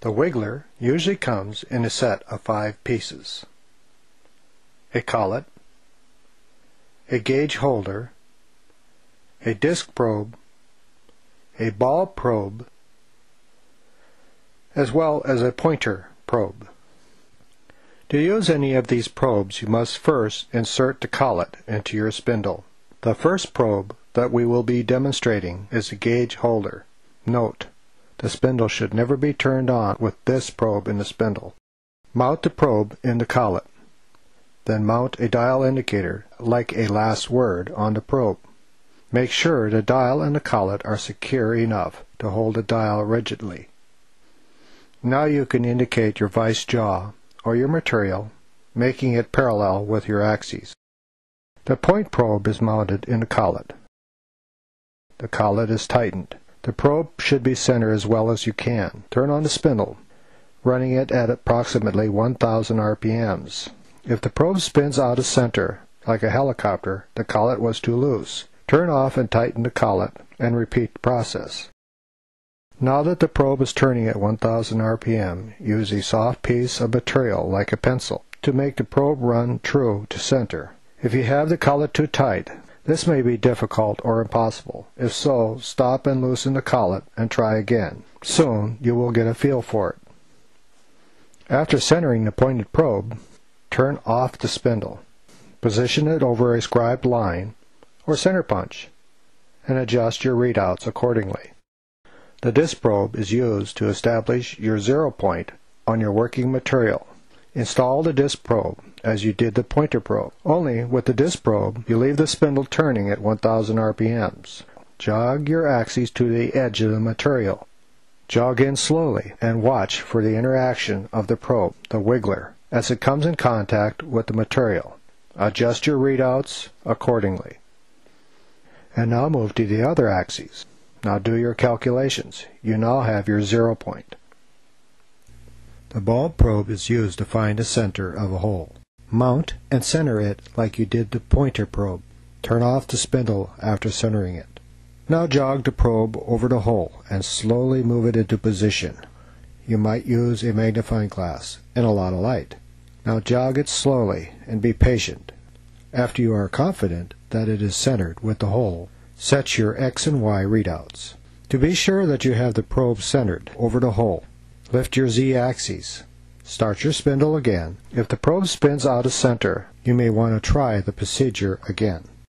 The wiggler usually comes in a set of five pieces. A collet, a gauge holder, a disc probe, a ball probe, as well as a pointer probe. To use any of these probes you must first insert the collet into your spindle. The first probe that we will be demonstrating is a gauge holder. Note, the spindle should never be turned on with this probe in the spindle. Mount the probe in the collet. Then mount a dial indicator, like a last word, on the probe. Make sure the dial and the collet are secure enough to hold the dial rigidly. Now you can indicate your vice jaw or your material, making it parallel with your axes. The point probe is mounted in the collet. The collet is tightened. The probe should be centered as well as you can. Turn on the spindle, running it at approximately 1000 RPMs. If the probe spins out of center, like a helicopter, the collet was too loose. Turn off and tighten the collet, and repeat the process. Now that the probe is turning at 1000 RPM, use a soft piece of material like a pencil to make the probe run true to center. If you have the collet too tight, this may be difficult or impossible. If so, stop and loosen the collet and try again. Soon you will get a feel for it. After centering the pointed probe, turn off the spindle. Position it over a scribed line or center punch and adjust your readouts accordingly. The disc probe is used to establish your zero point on your working material. Install the disc probe as you did the pointer probe. Only with the disc probe, you leave the spindle turning at 1000 RPMs. Jog your axes to the edge of the material. Jog in slowly and watch for the interaction of the probe, the wiggler, as it comes in contact with the material. Adjust your readouts accordingly. And now move to the other axes. Now do your calculations. You now have your zero point. The ball probe is used to find the center of a hole. Mount and center it like you did the pointer probe. Turn off the spindle after centering it. Now jog the probe over the hole and slowly move it into position. You might use a magnifying glass and a lot of light. Now jog it slowly and be patient. After you are confident that it is centered with the hole, set your X and Y readouts. To be sure that you have the probe centered over the hole, Lift your z-axis. Start your spindle again. If the probe spins out of center, you may want to try the procedure again.